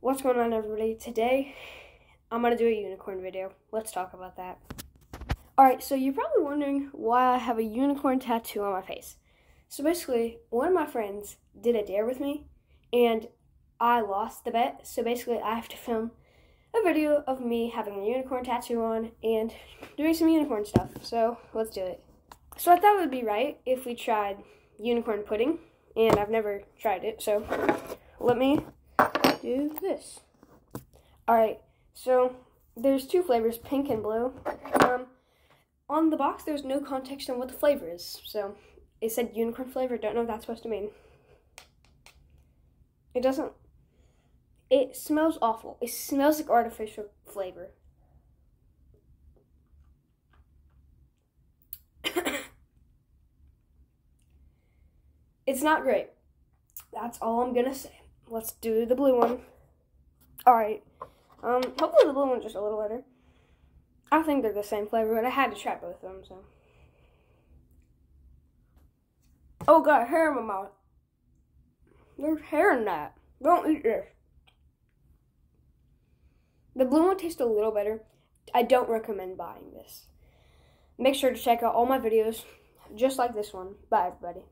What's going on, everybody? Today, I'm gonna do a unicorn video. Let's talk about that. Alright, so you're probably wondering why I have a unicorn tattoo on my face. So basically, one of my friends did a dare with me, and I lost the bet. So basically, I have to film a video of me having a unicorn tattoo on and doing some unicorn stuff. So let's do it. So I thought it would be right if we tried unicorn pudding, and I've never tried it. So let me do this. Alright, so there's two flavors, pink and blue. Um, on the box, there's no context on what the flavor is. So it said unicorn flavor. Don't know what that's supposed to mean. It doesn't. It smells awful. It smells like artificial flavor. it's not great. That's all I'm gonna say. Let's do the blue one. Alright. Um, hopefully the blue one's just a little better. I think they're the same flavor, but I had to try both of them, so. Oh, got hair in my mouth. There's hair in that. Don't eat this. The blue one tastes a little better. I don't recommend buying this. Make sure to check out all my videos, just like this one. Bye, everybody.